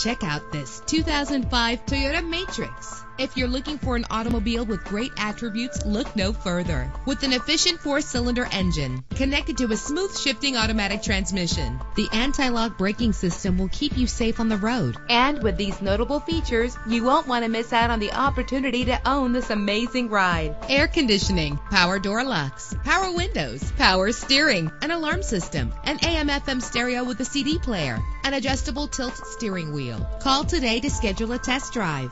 Check out this 2005 Toyota Matrix. If you're looking for an automobile with great attributes, look no further. With an efficient four-cylinder engine connected to a smooth shifting automatic transmission, the anti-lock braking system will keep you safe on the road. And with these notable features, you won't want to miss out on the opportunity to own this amazing ride. Air conditioning, power door locks, power windows, power steering, an alarm system, an AM/FM stereo with a CD player, an adjustable tilt steering wheel. Call today to schedule a test drive.